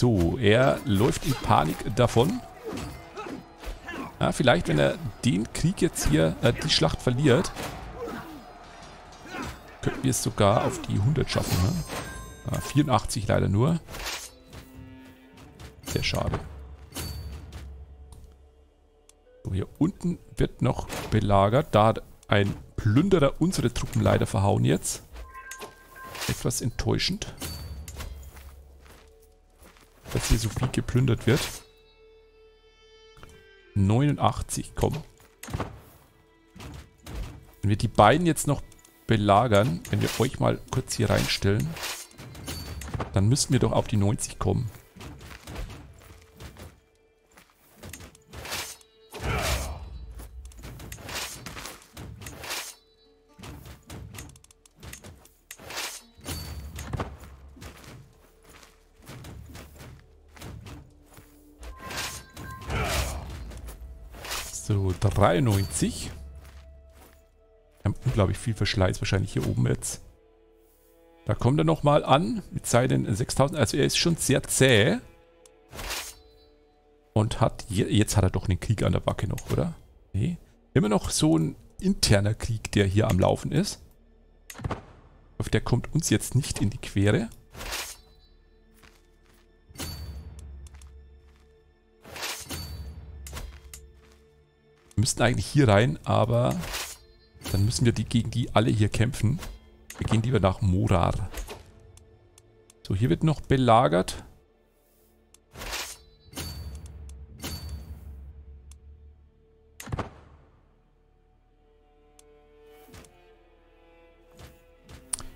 So, er läuft in Panik davon. Ja, vielleicht, wenn er den Krieg jetzt hier, äh, die Schlacht verliert, könnten wir es sogar auf die 100 schaffen. Ne? Ja, 84 leider nur. Sehr schade. So, hier unten wird noch belagert. Da hat ein Plünderer unsere Truppen leider verhauen jetzt. Etwas enttäuschend. Dass hier so viel geplündert wird. 89, komm. Wenn wir die beiden jetzt noch belagern, wenn wir euch mal kurz hier reinstellen, dann müssten wir doch auf die 90 kommen. So, 93. Wir haben unglaublich viel Verschleiß wahrscheinlich hier oben jetzt. Da kommt er nochmal an mit seinen 6000. Also er ist schon sehr zäh. Und hat, jetzt hat er doch einen Krieg an der Backe noch, oder? Nee. Immer noch so ein interner Krieg, der hier am Laufen ist. Hoffe, der kommt uns jetzt nicht in die Quere. Müssten eigentlich hier rein, aber dann müssen wir die gegen die alle hier kämpfen. Wir gehen lieber nach Morar. So, hier wird noch belagert.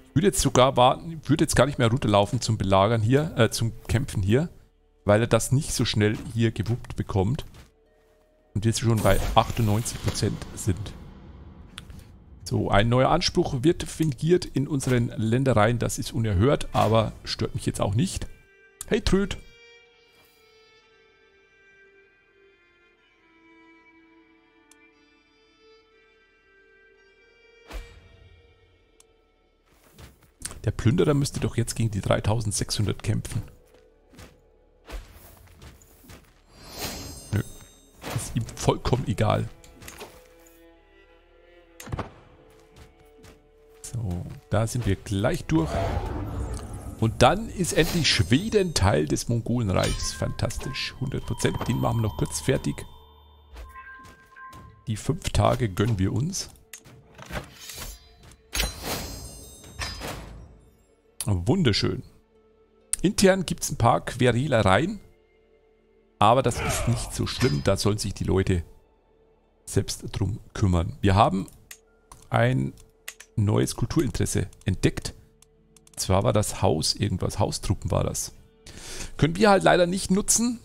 Ich würde jetzt sogar warten, würde jetzt gar nicht mehr Route laufen zum Belagern hier, äh, zum Kämpfen hier, weil er das nicht so schnell hier gewuppt bekommt. Und jetzt schon bei 98% sind. So, ein neuer Anspruch wird fingiert in unseren Ländereien. Das ist unerhört, aber stört mich jetzt auch nicht. Hey Tröd. Der Plünderer müsste doch jetzt gegen die 3600 kämpfen. Egal. So, da sind wir gleich durch. Und dann ist endlich Schweden Teil des Mongolenreichs. Fantastisch. 100%. Den machen wir noch kurz fertig. Die fünf Tage gönnen wir uns. Wunderschön. Intern gibt es ein paar Querelereien. Aber das ist nicht so schlimm, da sollen sich die Leute selbst drum kümmern. Wir haben ein neues Kulturinteresse entdeckt. Zwar war das Haus irgendwas, Haustruppen war das. Können wir halt leider nicht nutzen,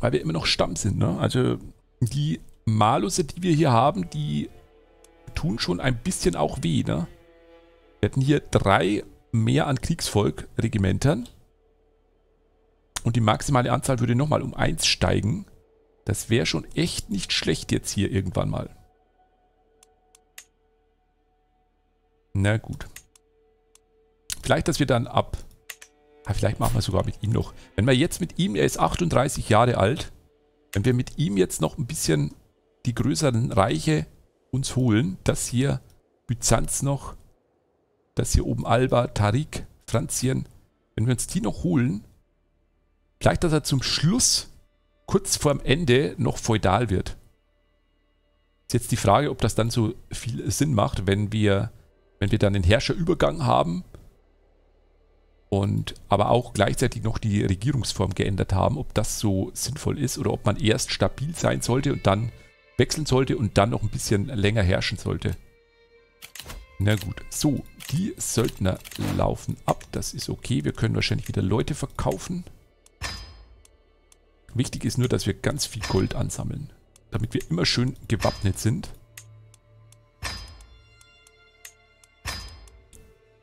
weil wir immer noch Stamm sind. Ne? Also die Malusse, die wir hier haben, die tun schon ein bisschen auch weh. Ne? Wir hätten hier drei mehr an Kriegsvolk-Regimentern. Und die maximale Anzahl würde nochmal um 1 steigen. Das wäre schon echt nicht schlecht jetzt hier irgendwann mal. Na gut. Vielleicht, dass wir dann ab... Ja, vielleicht machen wir sogar mit ihm noch. Wenn wir jetzt mit ihm, er ist 38 Jahre alt, wenn wir mit ihm jetzt noch ein bisschen die größeren Reiche uns holen, das hier Byzanz noch, das hier oben Alba, Tarik, Franzien, wenn wir uns die noch holen, Vielleicht, dass er zum Schluss, kurz vorm Ende, noch feudal wird. Ist jetzt die Frage, ob das dann so viel Sinn macht, wenn wir, wenn wir dann den Herrscherübergang haben und aber auch gleichzeitig noch die Regierungsform geändert haben, ob das so sinnvoll ist oder ob man erst stabil sein sollte und dann wechseln sollte und dann noch ein bisschen länger herrschen sollte. Na gut, so, die Söldner laufen ab, das ist okay, wir können wahrscheinlich wieder Leute verkaufen. Wichtig ist nur, dass wir ganz viel Gold ansammeln, damit wir immer schön gewappnet sind.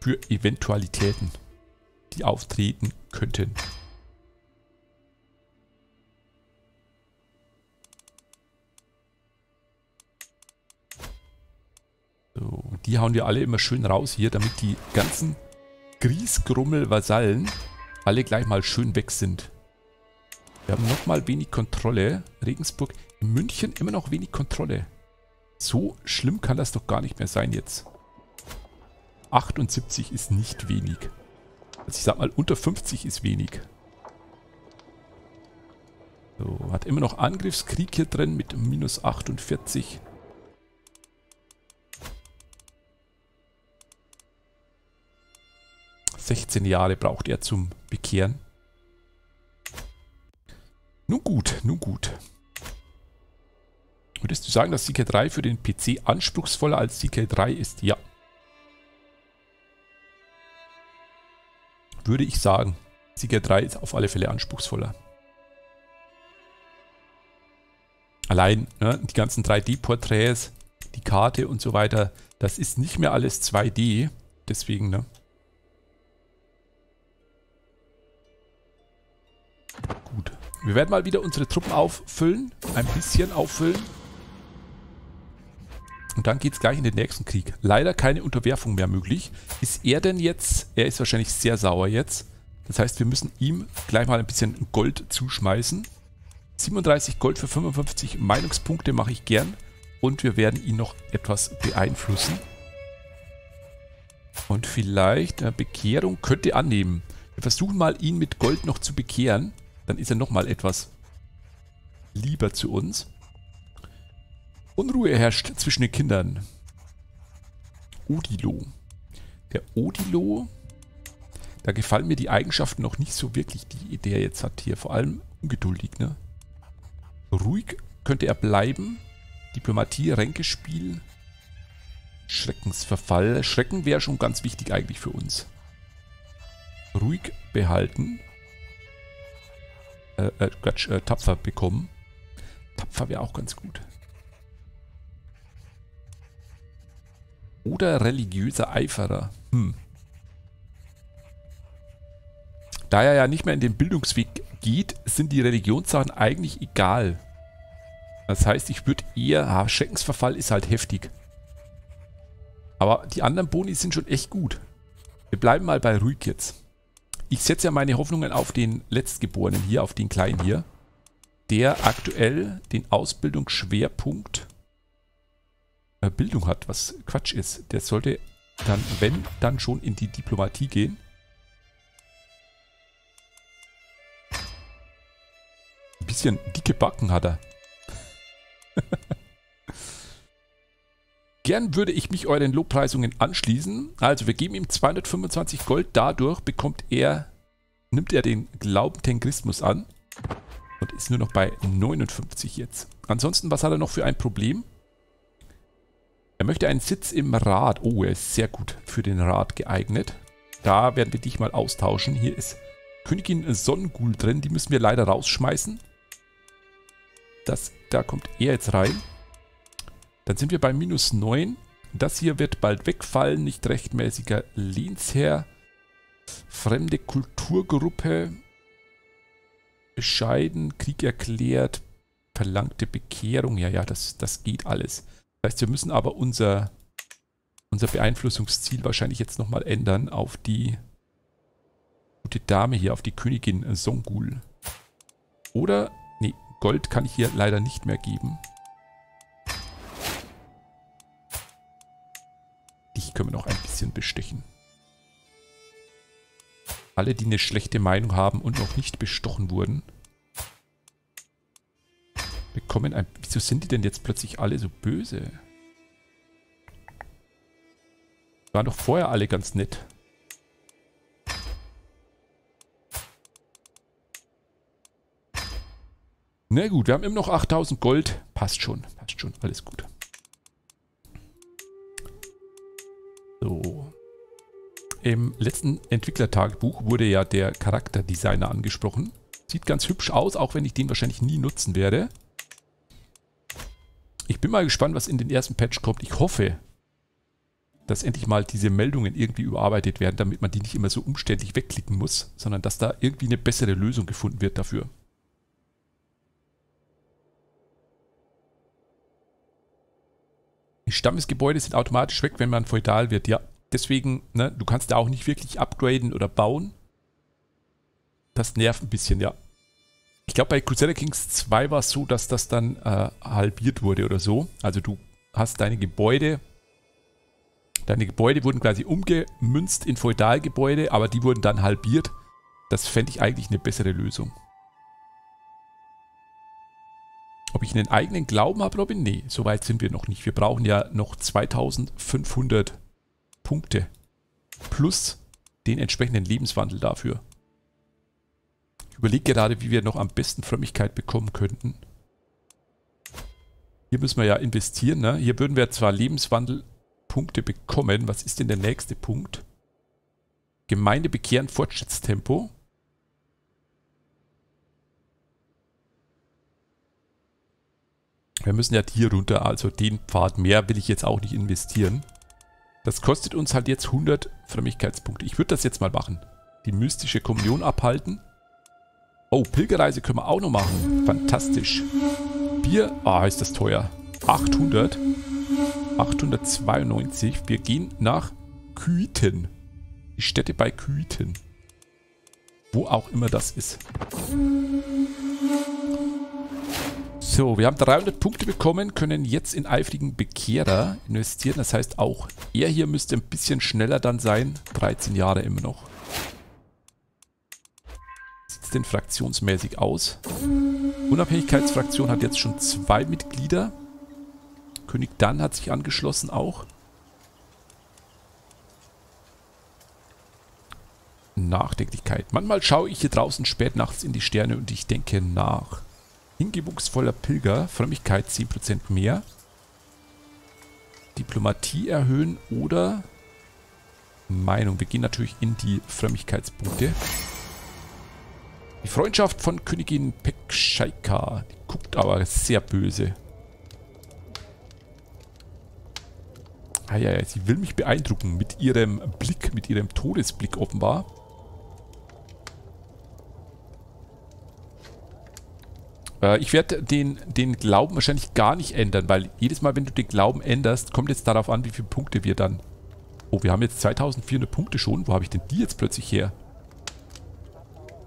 Für Eventualitäten, die auftreten könnten. So, die hauen wir alle immer schön raus hier, damit die ganzen Griesgrummel-Vasallen alle gleich mal schön weg sind. Wir haben nochmal wenig Kontrolle. Regensburg, in München immer noch wenig Kontrolle. So schlimm kann das doch gar nicht mehr sein jetzt. 78 ist nicht wenig. Also ich sag mal, unter 50 ist wenig. So, hat immer noch Angriffskrieg hier drin mit minus 48. Sechzehn Jahre braucht er zum Bekehren. Nun gut, nun gut. Würdest du sagen, dass CK3 für den PC anspruchsvoller als CK3 ist? Ja. Würde ich sagen. CK3 ist auf alle Fälle anspruchsvoller. Allein ne, die ganzen 3D-Porträts, die Karte und so weiter, das ist nicht mehr alles 2D. Deswegen, ne? Gut. Wir werden mal wieder unsere Truppen auffüllen. Ein bisschen auffüllen. Und dann geht es gleich in den nächsten Krieg. Leider keine Unterwerfung mehr möglich. Ist er denn jetzt... Er ist wahrscheinlich sehr sauer jetzt. Das heißt, wir müssen ihm gleich mal ein bisschen Gold zuschmeißen. 37 Gold für 55 Meinungspunkte mache ich gern. Und wir werden ihn noch etwas beeinflussen. Und vielleicht eine Bekehrung könnte annehmen. Wir versuchen mal, ihn mit Gold noch zu bekehren. Dann ist er nochmal etwas lieber zu uns. Unruhe herrscht zwischen den Kindern. Odilo. Der Odilo, da gefallen mir die Eigenschaften noch nicht so wirklich, die der jetzt hat hier. Vor allem ungeduldig, ne? Ruhig könnte er bleiben. Diplomatie, Ränkespiel. Schreckensverfall. Schrecken wäre schon ganz wichtig eigentlich für uns. Ruhig behalten äh, äh, Quatsch, äh, tapfer bekommen. Tapfer wäre auch ganz gut. Oder religiöser Eiferer. Hm. Da er ja nicht mehr in den Bildungsweg geht, sind die Religionssachen eigentlich egal. Das heißt, ich würde eher... Ah, Schreckensverfall ist halt heftig. Aber die anderen Boni sind schon echt gut. Wir bleiben mal bei ruhig jetzt. Ich setze ja meine Hoffnungen auf den Letztgeborenen hier, auf den Kleinen hier, der aktuell den Ausbildungsschwerpunkt äh, Bildung hat, was Quatsch ist. Der sollte dann, wenn, dann schon in die Diplomatie gehen. Ein bisschen dicke Backen hat er. Gern würde ich mich euren Lobpreisungen anschließen. Also wir geben ihm 225 Gold. Dadurch bekommt er, nimmt er den Glauben-Tengrismus an. Und ist nur noch bei 59 jetzt. Ansonsten, was hat er noch für ein Problem? Er möchte einen Sitz im Rat. Oh, er ist sehr gut für den Rat geeignet. Da werden wir dich mal austauschen. Hier ist Königin Sonnengul drin. Die müssen wir leider rausschmeißen. Das, da kommt er jetzt rein. Dann sind wir bei minus 9. Das hier wird bald wegfallen. Nicht rechtmäßiger Lehnsherr. Fremde Kulturgruppe. Bescheiden. Krieg erklärt. Verlangte Bekehrung. Ja, ja, das, das geht alles. Das heißt, wir müssen aber unser, unser Beeinflussungsziel wahrscheinlich jetzt nochmal ändern auf die gute Dame hier, auf die Königin Songul. Oder, nee, Gold kann ich hier leider nicht mehr geben. Dich können wir noch ein bisschen bestechen. Alle, die eine schlechte Meinung haben und noch nicht bestochen wurden, bekommen ein... Wieso sind die denn jetzt plötzlich alle so böse? Waren doch vorher alle ganz nett. Na gut, wir haben immer noch 8000 Gold. Passt schon, passt schon, alles gut. Im letzten Entwicklertagebuch wurde ja der Charakterdesigner angesprochen. Sieht ganz hübsch aus, auch wenn ich den wahrscheinlich nie nutzen werde. Ich bin mal gespannt, was in den ersten Patch kommt. Ich hoffe, dass endlich mal diese Meldungen irgendwie überarbeitet werden, damit man die nicht immer so umständlich wegklicken muss, sondern dass da irgendwie eine bessere Lösung gefunden wird dafür. Die Stammesgebäude sind automatisch weg, wenn man feudal wird. Ja, deswegen, ne, du kannst da auch nicht wirklich upgraden oder bauen. Das nervt ein bisschen, ja. Ich glaube, bei Crusader Kings 2 war es so, dass das dann äh, halbiert wurde oder so. Also du hast deine Gebäude, deine Gebäude wurden quasi umgemünzt in Feudalgebäude, aber die wurden dann halbiert. Das fände ich eigentlich eine bessere Lösung. Ob ich einen eigenen Glauben habe, Robin? Nee, so weit sind wir noch nicht. Wir brauchen ja noch 2500 Punkte. Plus den entsprechenden Lebenswandel dafür. Ich überlege gerade, wie wir noch am besten Frömmigkeit bekommen könnten. Hier müssen wir ja investieren. Ne? Hier würden wir zwar Lebenswandelpunkte bekommen. Was ist denn der nächste Punkt? Gemeinde bekehren Fortschrittstempo. Wir müssen ja hier runter, also den Pfad mehr will ich jetzt auch nicht investieren. Das kostet uns halt jetzt 100 Frömmigkeitspunkte. Ich würde das jetzt mal machen. Die mystische Kommunion abhalten. Oh, Pilgerreise können wir auch noch machen. Fantastisch. Bier, ah, ist das teuer. 800. 892. Wir gehen nach Küten. Die Städte bei Küten. Wo auch immer das ist. So, wir haben 300 Punkte bekommen, können jetzt in eifrigen Bekehrer investieren. Das heißt, auch er hier müsste ein bisschen schneller dann sein. 13 Jahre immer noch. Sieht es denn fraktionsmäßig aus? Unabhängigkeitsfraktion hat jetzt schon zwei Mitglieder. König Dan hat sich angeschlossen auch. Nachdenklichkeit. Manchmal schaue ich hier draußen spät nachts in die Sterne und ich denke nach. Hingebungsvoller Pilger, Frömmigkeit 10% mehr. Diplomatie erhöhen oder Meinung. Wir gehen natürlich in die Frömmigkeitspunkte. Die Freundschaft von Königin Pekshaika. Die guckt aber sehr böse. Ah ja, ja, sie will mich beeindrucken mit ihrem Blick, mit ihrem Todesblick offenbar. Äh, ich werde den, den Glauben wahrscheinlich gar nicht ändern, weil jedes Mal, wenn du den Glauben änderst, kommt jetzt darauf an, wie viele Punkte wir dann... Oh, wir haben jetzt 2400 Punkte schon. Wo habe ich denn die jetzt plötzlich her?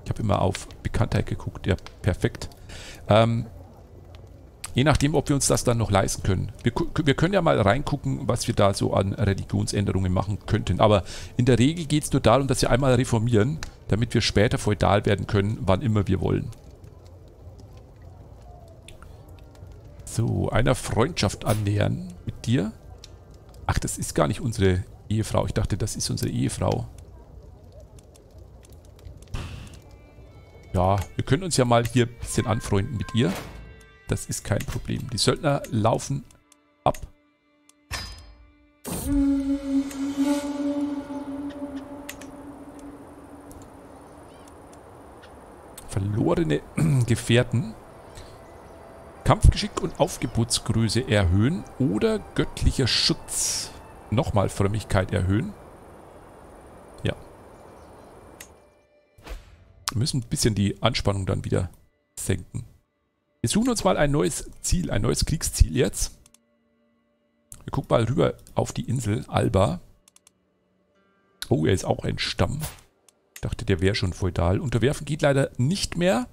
Ich habe immer auf Bekanntheit geguckt. Ja, perfekt. Ähm, je nachdem, ob wir uns das dann noch leisten können. Wir, wir, können ja mal reingucken, was wir da so an Religionsänderungen machen könnten. Aber in der Regel geht es nur darum, dass wir einmal reformieren, damit wir später feudal werden können, wann immer wir wollen. So, einer Freundschaft annähern mit dir. Ach, das ist gar nicht unsere Ehefrau. Ich dachte, das ist unsere Ehefrau. Ja, wir können uns ja mal hier ein bisschen anfreunden mit ihr. Das ist kein Problem. Die Söldner laufen ab. Verlorene Gefährten. Kampfgeschick und Aufgeburtsgröße erhöhen oder göttlicher Schutz. Nochmal Frömmigkeit erhöhen. Ja. Wir müssen ein bisschen die Anspannung dann wieder senken. Wir suchen uns mal ein neues Ziel, ein neues Kriegsziel jetzt. Wir gucken mal rüber auf die Insel Alba. Oh, er ist auch ein Stamm. Ich dachte, der wäre schon feudal. Unterwerfen geht leider nicht mehr.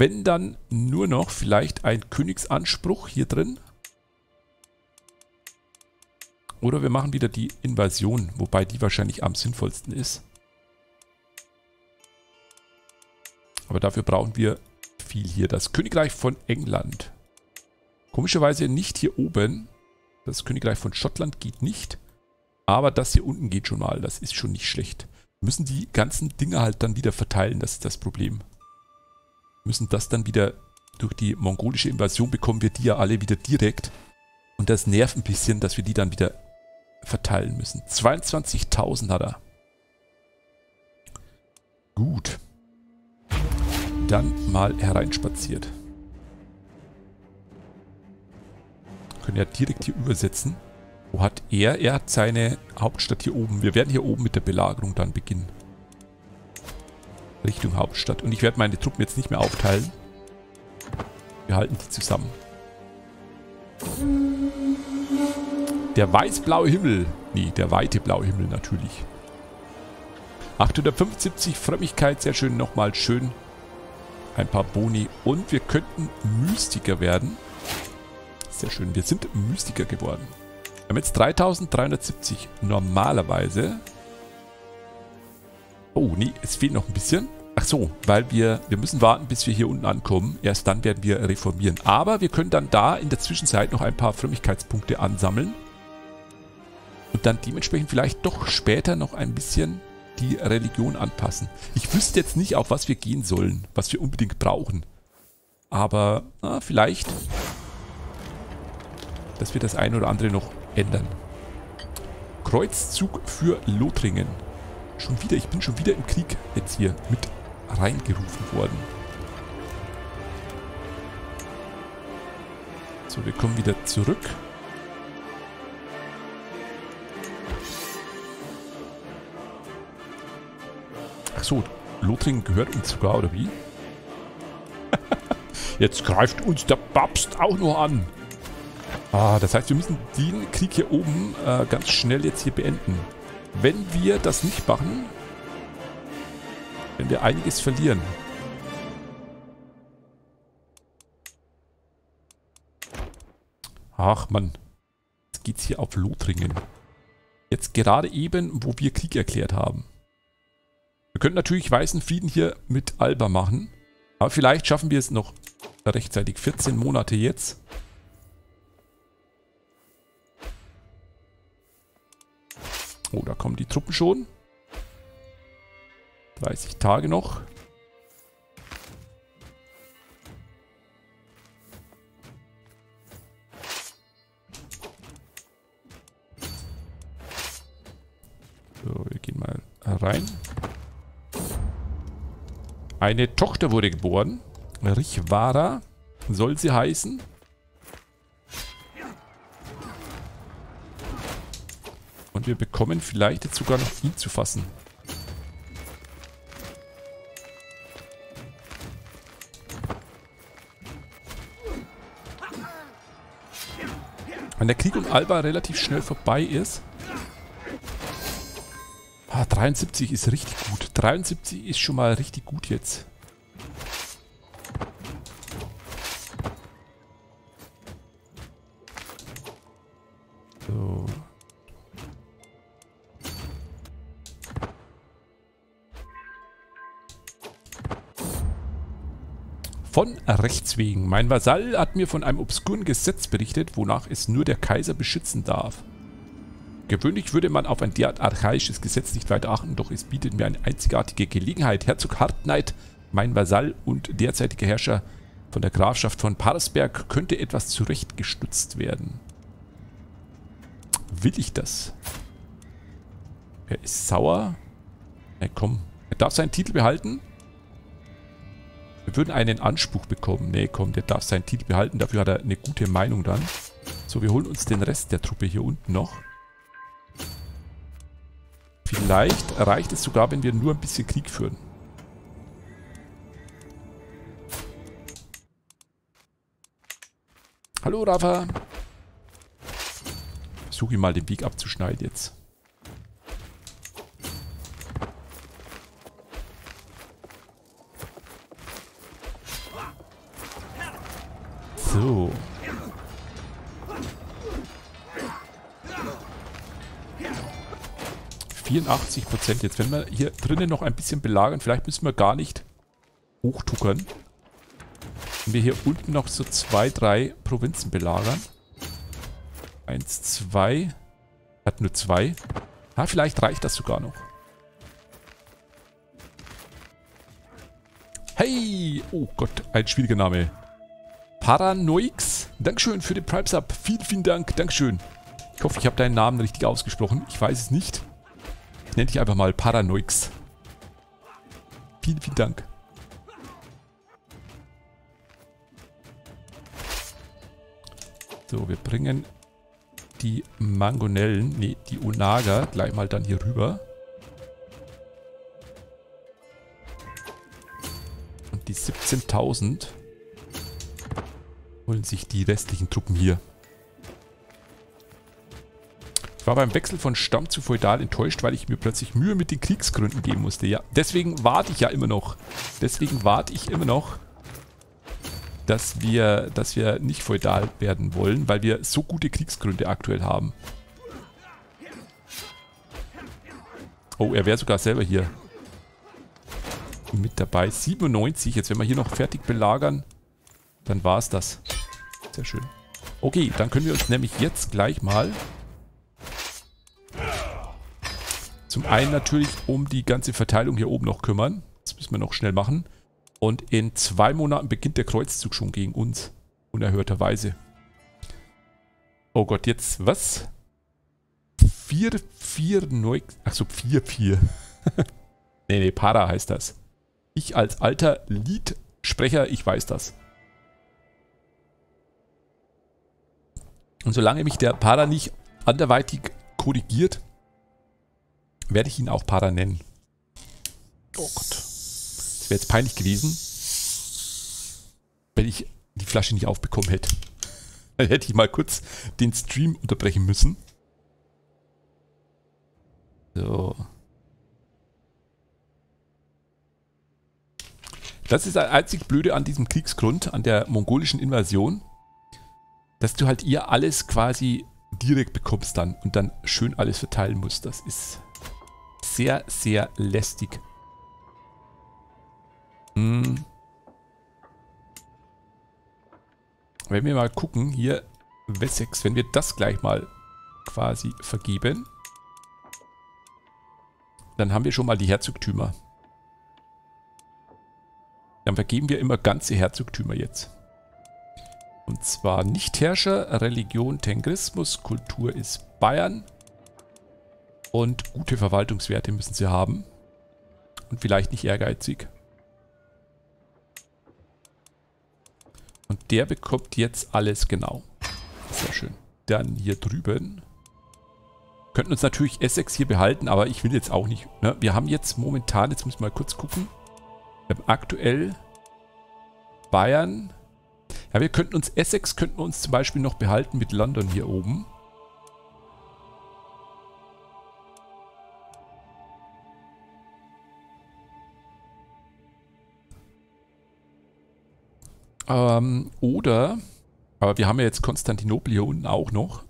Wenn dann nur noch vielleicht ein Königsanspruch hier drin. Oder wir machen wieder die Invasion, wobei die wahrscheinlich am sinnvollsten ist. Aber dafür brauchen wir viel hier. Das Königreich von England. Komischerweise nicht hier oben. Das Königreich von Schottland geht nicht. Aber das hier unten geht schon mal. Das ist schon nicht schlecht. Wir müssen die ganzen Dinge halt dann wieder verteilen. Das ist das Problem müssen das dann wieder durch die mongolische Invasion bekommen wir die ja alle wieder direkt. Und das nervt ein bisschen, dass wir die dann wieder verteilen müssen. 22.000 hat er. Gut. Dann mal hereinspaziert. Können ja direkt hier übersetzen. Wo hat er? Er hat seine Hauptstadt hier oben. Wir werden hier oben mit der Belagerung dann beginnen. Richtung Hauptstadt. Und ich werde meine Truppen jetzt nicht mehr aufteilen. Wir halten die zusammen. Der weiß-blaue Himmel. Nee, der weite blaue Himmel natürlich. 875 Frömmigkeit, sehr schön. Nochmal schön ein paar Boni. Und wir könnten Mystiker werden. Sehr schön, wir sind Mystiker geworden. Wir haben jetzt 3370 normalerweise. Oh, nee, es fehlt noch ein bisschen. Ach so, weil wir, wir müssen warten, bis wir hier unten ankommen. Erst dann werden wir reformieren. Aber wir können dann da in der Zwischenzeit noch ein paar Frömmigkeitspunkte ansammeln. Und dann dementsprechend vielleicht doch später noch ein bisschen die Religion anpassen. Ich wüsste jetzt nicht, auf was wir gehen sollen, was wir unbedingt brauchen. Aber na, vielleicht, dass wir das eine oder andere noch ändern. Kreuzzug für Lothringen. Schon wieder, ich bin schon wieder im Krieg jetzt hier mit reingerufen worden. So, wir kommen wieder zurück. Ach so, Lothringen gehört uns sogar, oder wie? Jetzt greift uns der Papst auch noch an. Ah, das heißt, wir müssen den Krieg hier oben äh, ganz schnell jetzt hier beenden. Wenn wir das nicht machen, werden wir einiges verlieren. Ach Mann, jetzt geht's hier auf Lothringen. Jetzt gerade eben, wo wir Krieg erklärt haben. Wir könnten natürlich weißen Frieden hier mit Alba machen. Aber vielleicht schaffen wir es noch rechtzeitig. 14 Monate jetzt. Oh, da kommen die Truppen schon. 30 Tage noch. So, wir gehen mal rein. Eine Tochter wurde geboren. Richvara soll sie heißen. Und wir bekommen vielleicht jetzt sogar noch ihn zu fassen. Der Krieg um Alba relativ schnell vorbei ist. Ah, 73 ist richtig gut. 73 ist schon mal richtig gut jetzt. Von Rechts wegen. Mein Vasall hat mir von einem obskuren Gesetz berichtet, wonach es nur der Kaiser beschützen darf. Gewöhnlich würde man auf ein derart archaisches Gesetz nicht weiter achten, doch es bietet mir eine einzigartige Gelegenheit. Herzog Hartneid, mein Vasall und derzeitiger Herrscher von der Grafschaft von Parsberg, könnte etwas zurechtgestutzt werden. Will ich das? Er ist sauer. Na komm, er darf seinen Titel behalten. Wir würden einen Anspruch bekommen. Nee, komm, der darf seinen Titel behalten. Dafür hat er eine gute Meinung dann. So, wir holen uns den Rest der Truppe hier unten noch. Vielleicht reicht es sogar, wenn wir nur ein bisschen Krieg führen. Hallo, Rafa. Versuche ich mal den Weg abzuschneiden jetzt. So. Prozent jetzt. Wenn wir hier drinnen noch ein bisschen belagern, vielleicht müssen wir gar nicht hochtuckern. Wenn wir hier unten noch so zwei, drei Provinzen belagern. Eins, zwei. Hat nur zwei. Ah, vielleicht reicht das sogar noch. Hey! Oh Gott, ein schwieriger Name. Paranoix. Dankeschön für den Prime Sub. Vielen, vielen Dank. Dankeschön. Ich hoffe, ich habe deinen Namen richtig ausgesprochen. Ich weiß es nicht. Ich nenne dich einfach mal Paranoix. Vielen, vielen Dank. So, wir bringen die Mangonellen, nee, die Onaga gleich mal dann hier rüber. Und die 17.000 holen sich die restlichen Truppen hier. Ich war beim Wechsel von Stamm zu Feudal enttäuscht, weil ich mir plötzlich Mühe mit den Kriegsgründen geben musste. Ja, deswegen warte ich ja immer noch. Deswegen warte ich immer noch, dass wir, dass wir nicht feudal werden wollen, weil wir so gute Kriegsgründe aktuell haben. Oh, er wäre sogar selber hier mit dabei. 97. Jetzt, wenn wir hier noch fertig belagern, dann war es das. Sehr schön. Okay, dann können wir uns nämlich jetzt gleich mal zum einen natürlich um die ganze Verteilung hier oben noch kümmern. Das müssen wir noch schnell machen. Und in zwei Monaten beginnt der Kreuzzug schon gegen uns. Unerhörterweise. Oh Gott, jetzt was? 4, 4, neu... Achso, 4, 4. nee, nee, Para heißt das. Ich als alter Liedsprecher, ich weiß das. Und solange mich der Para nicht anderweitig korrigiert, werde ich ihn auch Para nennen. Oh Gott. Das wäre jetzt peinlich gewesen, wenn ich die Flasche nicht aufbekommen hätte. Dann hätte ich mal kurz den Stream unterbrechen müssen. So. Das ist das einzig Blöde an diesem Kriegsgrund, an der mongolischen Invasion, dass du halt ihr alles quasi direkt bekommst dann und dann schön alles verteilen musst. Das ist sehr, sehr lästig. Hm. Wenn wir mal gucken, hier Wessex, wenn wir das gleich mal quasi vergeben, dann haben wir schon mal die Herzogtümer. Dann vergeben wir immer ganze Herzogtümer jetzt. Und zwar Nichtherrscher, Religion, Tengrismus, Kultur ist Bayern. Und gute Verwaltungswerte müssen sie haben. Und vielleicht nicht ehrgeizig. Und der bekommt jetzt alles genau. Sehr schön. Dann hier drüben. Könnten uns natürlich Essex hier behalten, aber ich will jetzt auch nicht. Ne? Wir haben jetzt momentan, jetzt müssen wir mal kurz gucken. Aktuell Bayern. Ja, wir könnten uns, Essex könnten wir uns zum Beispiel noch behalten mit London hier oben. Ähm, oder, aber wir haben ja jetzt Konstantinopel hier unten auch noch.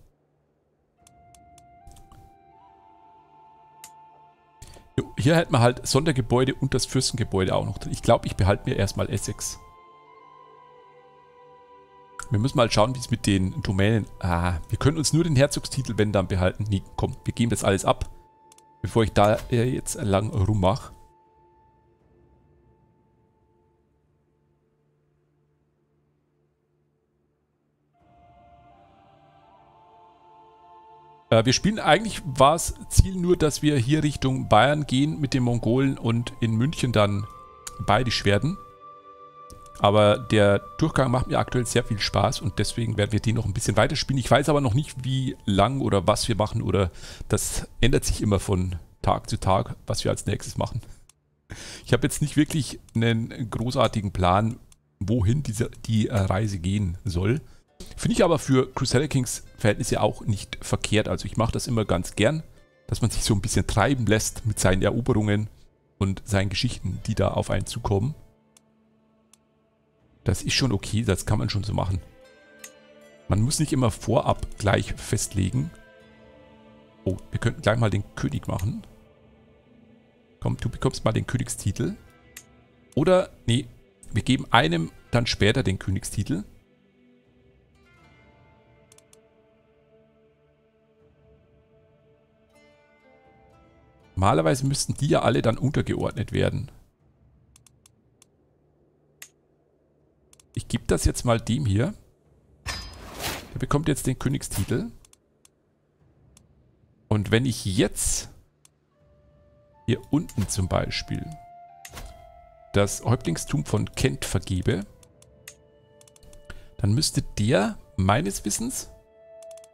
Hier hätten wir halt Sondergebäude und das Fürstengebäude auch noch drin. Ich glaube, ich behalte mir erstmal Essex. Wir müssen mal schauen, wie es mit den Domänen... Ah, wir können uns nur den Herzogstitel, wenn dann, behalten. Nee, komm, wir geben das alles ab. Bevor ich da jetzt lang rummache. Äh, wir spielen eigentlich, war es Ziel nur, dass wir hier Richtung Bayern gehen mit den Mongolen und in München dann beidisch werden. Aber der Durchgang macht mir aktuell sehr viel Spaß und deswegen werden wir den noch ein bisschen weiterspielen. Ich weiß aber noch nicht, wie lang oder was wir machen oder das ändert sich immer von Tag zu Tag, was wir als nächstes machen. Ich habe jetzt nicht wirklich einen großartigen Plan, wohin diese, die Reise gehen soll. Finde ich aber für Crusader Kings Verhältnisse auch nicht verkehrt. Also ich mache das immer ganz gern, dass man sich so ein bisschen treiben lässt mit seinen Eroberungen und seinen Geschichten, die da auf einen zukommen. Das ist schon okay, das kann man schon so machen. Man muss nicht immer vorab gleich festlegen. Oh, wir könnten gleich mal den König machen. Komm, du bekommst mal den Königstitel. Oder, nee, wir geben einem dann später den Königstitel. Normalerweise müssten die ja alle dann untergeordnet werden. Ich gebe das jetzt mal dem hier. Der bekommt jetzt den Königstitel. Und wenn ich jetzt hier unten zum Beispiel das Häuptlingstum von Kent vergebe, dann müsste der meines Wissens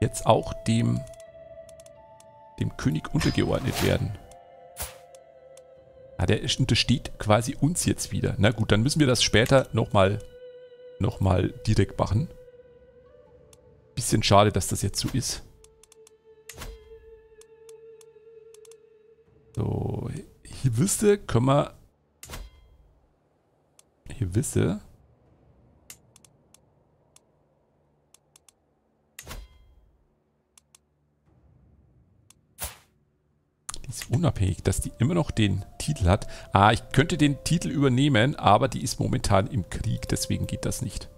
jetzt auch dem, dem König untergeordnet werden. Ah, der untersteht quasi uns jetzt wieder. Na gut, dann müssen wir das später nochmal noch mal direkt machen. Bisschen schade, dass das jetzt so ist. So, hier wisse können wir... Hier wisse... Die ist unabhängig, dass die immer noch den Titel hat. Ah, ich könnte den Titel übernehmen, aber die ist momentan im Krieg, deswegen geht das nicht.